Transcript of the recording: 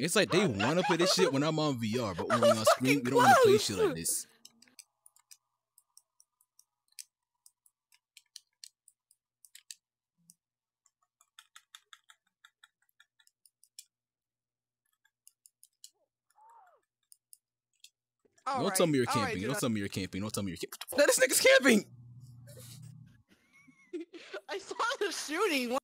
It's like they want to play this shit when I'm on VR, but when we're on screen, we don't want to play shit like this. All Don't right, tell me you're camping. Right, Don't tell me you're camping. Don't tell me you're camping. Now this nigga's camping. I saw the shooting.